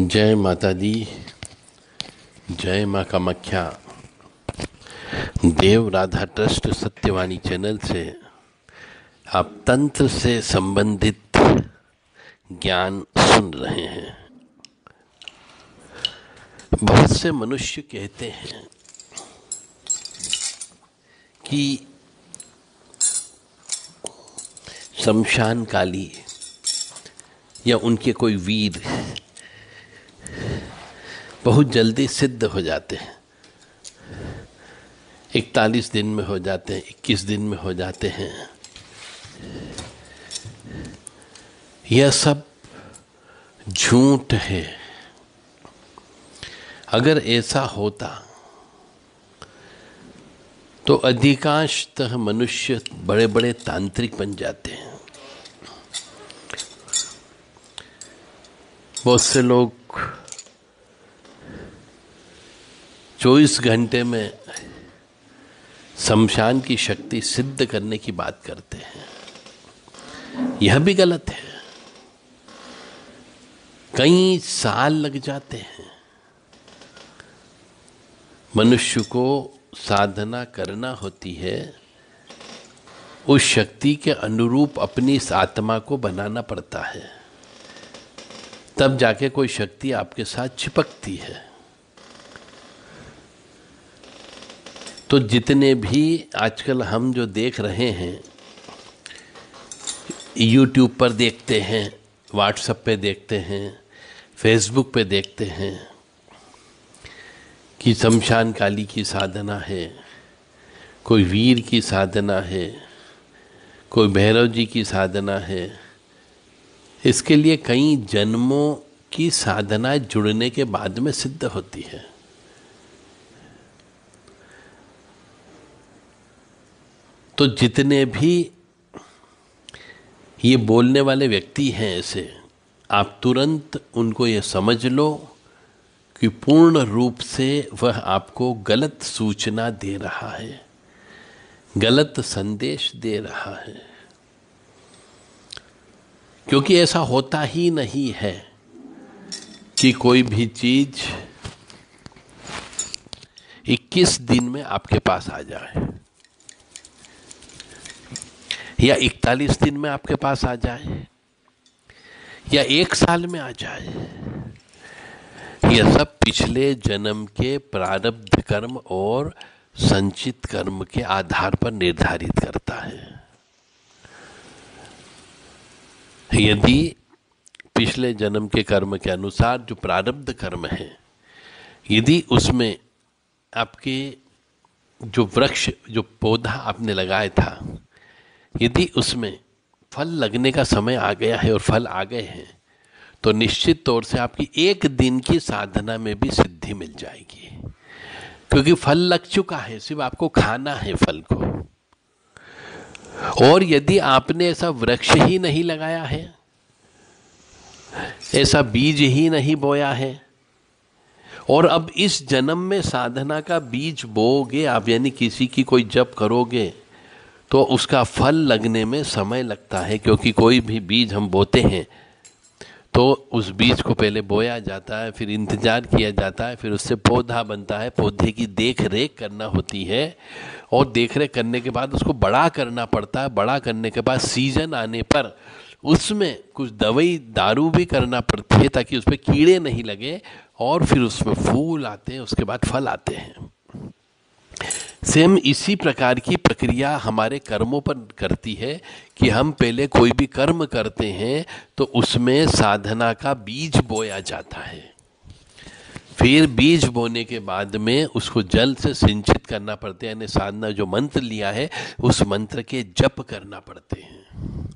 जय माता दी जय माँ कामाख्या देव राधा ट्रस्ट सत्यवाणी चैनल से आप तंत्र से संबंधित ज्ञान सुन रहे हैं। बहुत से मनुष्य कहते हैं कि शमशान काली या उनके कोई वीर बहुत जल्दी सिद्ध हो जाते हैं। इकतालीस दिन में हो जाते हैं, इक्कीस दिन में हो जाते हैं। यह सब झूठ है। अगर ऐसा होता तो अधिकांशतः मनुष्य बड़े बड़े तांत्रिक बन जाते हैं। बहुत से लोग चौबीस घंटे में शमशान की शक्ति सिद्ध करने की बात करते हैं। यह भी गलत है। कई साल लग जाते हैं। मनुष्य को साधना करना होती है। उस शक्ति के अनुरूप अपनी इस आत्मा को बनाना पड़ता है। तब जाके कोई शक्ति आपके साथ चिपकती है। तो जितने भी आजकल हम जो देख रहे हैं यूट्यूब पर देखते हैं व्हाट्सएप पे देखते हैं फेसबुक पे देखते हैं कि शमशान काली की साधना है, कोई वीर की साधना है, कोई भैरव जी की साधना है। इसके लिए कई जन्मों की साधना जुड़ने के बाद में सिद्ध होती है। तो जितने भी ये बोलने वाले व्यक्ति हैं ऐसे आप तुरंत उनको ये समझ लो कि पूर्ण रूप से वह आपको गलत सूचना दे रहा है, गलत संदेश दे रहा है। क्योंकि ऐसा होता ही नहीं है कि कोई भी चीज़ 21 दिन में आपके पास आ जाए। या इकतालीस दिन में आपके पास आ जाए, या एक साल में आ जाए, यह सब पिछले जन्म के प्रारब्ध कर्म और संचित कर्म के आधार पर निर्धारित करता है। यदि पिछले जन्म के कर्म के अनुसार जो प्रारब्ध कर्म है, यदि उसमें आपके जो वृक्ष, जो पौधा आपने लगाया था यदि उसमें फल लगने का समय आ गया है और फल आ गए हैं तो निश्चित तौर से आपकी एक दिन की साधना में भी सिद्धि मिल जाएगी। क्योंकि फल लग चुका है, सिर्फ़ आपको खाना है फल को। और यदि आपने ऐसा वृक्ष ही नहीं लगाया है, ऐसा बीज ही नहीं बोया है, और अब इस जन्म में साधना का बीज बोगे आप, यानी किसी की कोई जप करोगे तो उसका फल लगने में समय लगता है, क्योंकि कोई भी बीज हम बोते हैं तो उस बीज को पहले बोया जाता है, फिर इंतज़ार किया जाता है, फिर उससे पौधा बनता है। पौधे की देख रेख करना होती है, और देख रेख करने के बाद उसको बड़ा करना पड़ता है। बड़ा करने के बाद सीज़न आने पर उसमें कुछ दवाई, दारू भी करना पड़ती है, ताकि उस पर कीड़े नहीं लगे, और फिर उसमें फूल आते हैं, उसके बाद फल आते हैं। सेम इसी प्रकार की प्रक्रिया हमारे कर्मों पर करती है कि हम पहले कोई भी कर्म करते हैं तो उसमें साधना का बीज बोया जाता है। फिर बीज बोने के बाद में उसको जल से सिंचित करना पड़ता है, यानी साधना जो मंत्र लिया है, उस मंत्र के जप करना पड़ते हैं।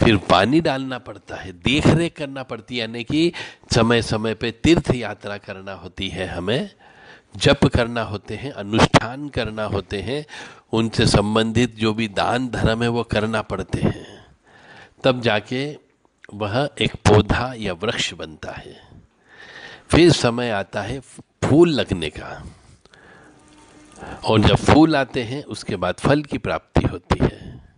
फिर पानी डालना पड़ता है, देख रेख करना पड़ती है, यानी कि समय समय पे तीर्थ यात्रा करना होती है हमें। जप करना होते हैं, अनुष्ठान करना होते हैं, उनसे संबंधित जो भी दान धर्म है वो करना पड़ते हैं। तब जाके वह एक पौधा या वृक्ष बनता है। फिर समय आता है फूल लगने का। और जब फूल आते हैं, उसके बाद फल की प्राप्ति होती है।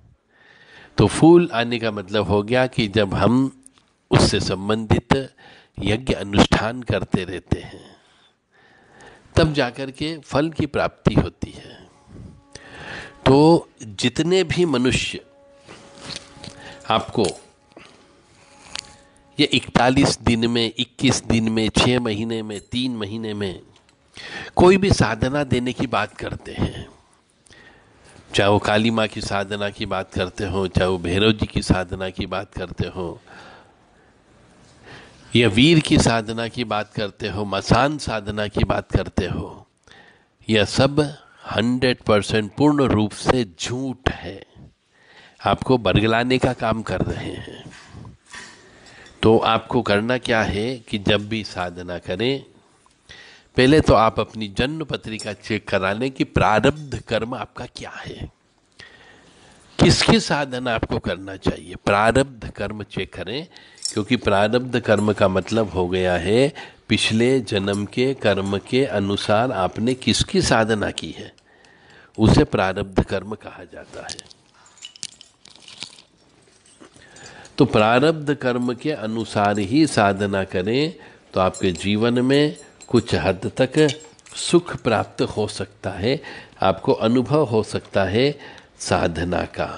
तो फूल आने का मतलब हो गया कि जब हम उससे संबंधित यज्ञ अनुष्ठान करते रहते हैं तब जाकर के फल की प्राप्ति होती है। तो जितने भी मनुष्य आपको ये इकतालीस दिन में, इक्कीस दिन में छः महीने में, तीन महीने में कोई भी साधना देने की बात करते हैं, चाहे वो काली माँ की साधना की बात करते हो, चाहे वो भैरव जी की साधना की बात करते हो या वीर की साधना की बात करते हो, मसान साधना की बात करते हो, यह सब हंड्रेड परसेंट पूर्ण रूप से झूठ है। आपको बरगलाने का काम कर रहे हैं। तो आपको करना क्या है कि जब भी साधना करें, पहले तो आप अपनी जन्म पत्रिका चेक करा लें कि प्रारब्ध कर्म आपका क्या है। किसकी साधना आपको करना चाहिए? प्रारब्ध कर्म चेक करें क्योंकि प्रारब्ध कर्म का मतलब हो गया है, पिछले जन्म के कर्म के अनुसार आपने किसकी साधना की है? उसे प्रारब्ध कर्म कहा जाता है। तो प्रारब्ध कर्म के अनुसार ही साधना करें तो आपके जीवन में कुछ हद तक सुख प्राप्त हो सकता है, आपको अनुभव हो सकता है साधना का।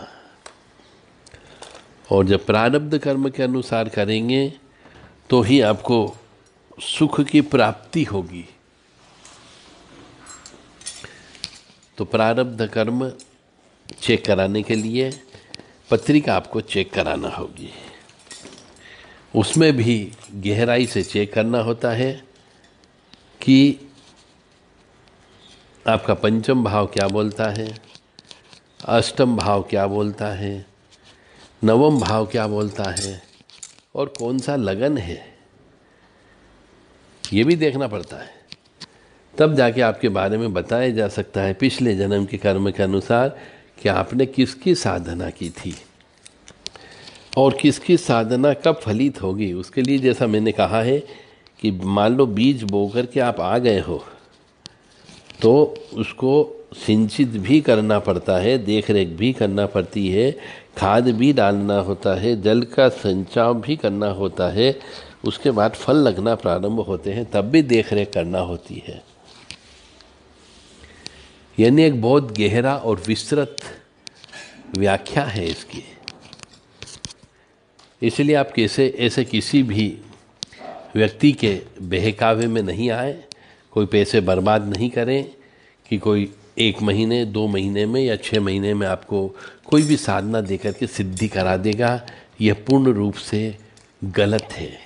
और जब प्रारब्ध कर्म के अनुसार करेंगे तो ही आपको सुख की प्राप्ति होगी। तो प्रारब्ध कर्म चेक कराने के लिए पत्रिका आपको चेक कराना होगी। उसमें भी गहराई से चेक करना होता है कि आपका पंचम भाव क्या बोलता है, अष्टम भाव क्या बोलता है नवम भाव क्या बोलता है? और कौन सा लगन है? ये भी देखना पड़ता है। तब जाके आपके बारे में बताया जा सकता है पिछले जन्म के कर्म के अनुसार कि आपने किसकी साधना की थी। और किसकी साधना कब फलित होगी, उसके लिए जैसा मैंने कहा है कि मान लो बीज बो कर के आप आ गए हो। तो उसको सिंचित भी करना पड़ता है देख रेख भी करना पड़ती है, खाद भी डालना होता है, जल का संचाव भी करना होता है, उसके बाद फल लगना प्रारंभ होते हैं, तब भी देख रेख करना होती है। यानी एक बहुत गहरा और विस्तृत व्याख्या है इसकी। इसलिए आप कैसे, ऐसे किसी भी व्यक्ति के बहकावे में नहीं आए कोई पैसे बर्बाद नहीं करें कि कोई एक महीने, दो महीने में या छः महीने में आपको कोई भी साधना देकर के सिद्धि करा देगा। यह पूर्ण रूप से गलत है।